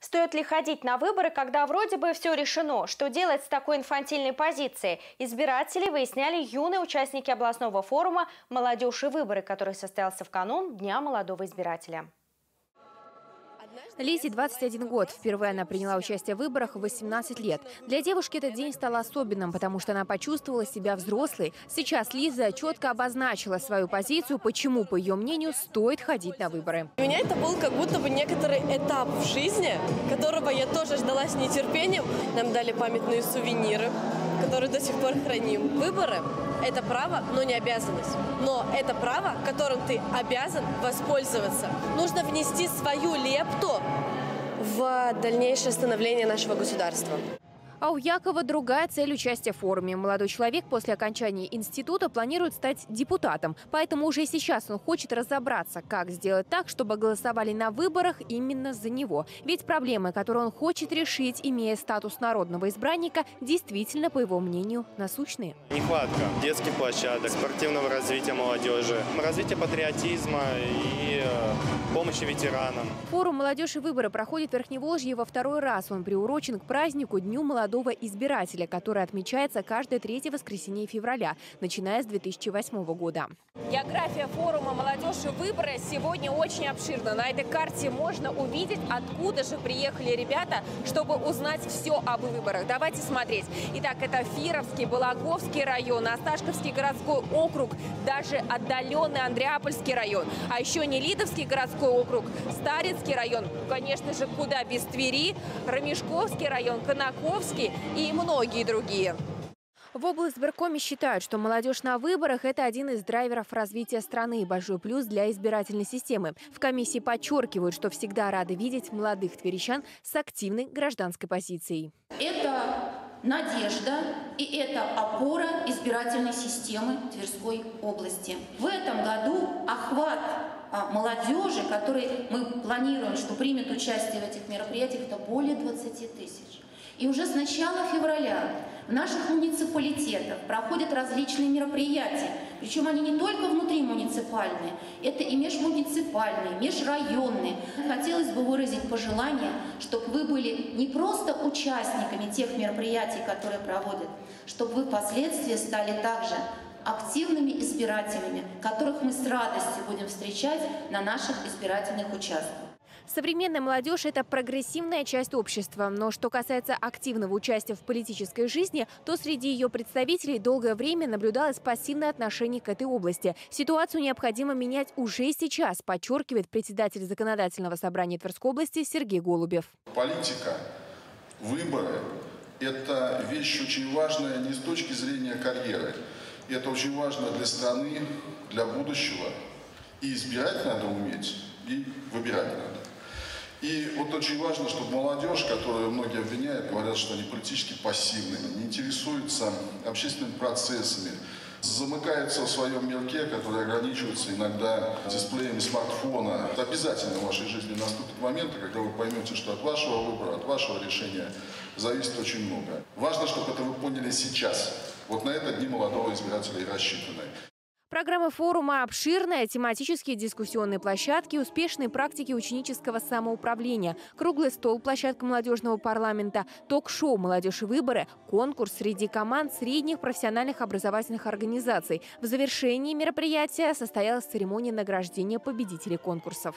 Стоит ли ходить на выборы, когда вроде бы все решено? Что делать с такой инфантильной позицией? Избиратели выясняли юные участники областного форума «Молодежь и выборы», который состоялся в канун Дня молодого избирателя. Лизе 21 год. Впервые она приняла участие в выборах в 18 лет. Для девушки этот день стал особенным, потому что она почувствовала себя взрослой. Сейчас Лиза четко обозначила свою позицию, почему, по ее мнению, стоит ходить на выборы. У меня это был как будто бы некоторый этап в жизни, которого я тоже ждала с нетерпением. Нам дали памятные сувениры, которые до сих пор храним. Выборы – это право, но не обязанность. Но это право, которым ты обязан воспользоваться. Нужно внести свою лепту в дальнейшее становление нашего государства. А у Якова другая цель участия в форуме. Молодой человек после окончания института планирует стать депутатом. Поэтому уже сейчас он хочет разобраться, как сделать так, чтобы голосовали на выборах именно за него. Ведь проблемы, которые он хочет решить, имея статус народного избранника, действительно, по его мнению, насущные. Нехватка детских площадок, спортивного развития молодежи, развития патриотизма и э, помощи ветеранам. Форум «Молодежь и выборы» проходит в Верхневолжье во второй раз. Он приурочен к празднику Дню молодого избирателя, который отмечается каждое третье воскресенье февраля, начиная с 2008 года. География форума «Молодежь и выборы» сегодня очень обширна. На этой карте можно увидеть, откуда же приехали ребята, чтобы узнать все об выборах. Давайте смотреть. Итак, это Фировский, Балаговский район, Осташковский городской округ, даже отдаленный Андреапольский район. А еще Нелидовский городской округ, Старицкий район, конечно же, куда без Твери, Рамешковский район, Конаковский и многие другие. В облсберкоме считают, что молодежь на выборах – это один из драйверов развития страны и большой плюс для избирательной системы. В комиссии подчеркивают, что всегда рады видеть молодых тверичан с активной гражданской позицией. Это надежда и это опора избирательной системы Тверской области. В этом году охват а, молодежи, который мы планируем, что примет участие в этих мероприятиях, это более 20 тысяч. И уже с начала февраля в наших муниципалитетах проходят различные мероприятия, причем они не только внутримуниципальные, это и межмуниципальные, межрайонные. Хотелось бы выразить пожелание, чтобы вы были не просто участниками тех мероприятий, которые проводят, чтобы вы впоследствии стали также активными избирателями, которых мы с радостью будем встречать на наших избирательных участках. Современная молодежь – это прогрессивная часть общества. Но что касается активного участия в политической жизни, то среди ее представителей долгое время наблюдалось пассивное отношение к этой области. Ситуацию необходимо менять уже сейчас, подчеркивает председатель Законодательного собрания Тверской области Сергей Голубев. Политика, выборы – это вещь очень важная не с точки зрения карьеры. Это очень важно для страны, для будущего. И избирать надо уметь, и выбирать надо. И вот очень важно, чтобы молодежь, которую многие обвиняют, говорят, что они политически пассивны, не интересуются общественными процессами, замыкаются в своем мирке, который ограничивается иногда дисплеями смартфона. Это обязательно в вашей жизни наступит момент, когда вы поймете, что от вашего выбора, от вашего решения зависит очень много. Важно, чтобы это вы поняли сейчас. Вот на это дни молодого избирателя и рассчитаны. Программа форума обширная, тематические дискуссионные площадки, успешные практики ученического самоуправления, круглый стол, площадка молодежного парламента, ток-шоу «Молодежь и выборы», конкурс среди команд средних профессиональных образовательных организаций. В завершении мероприятия состоялась церемония награждения победителей конкурсов.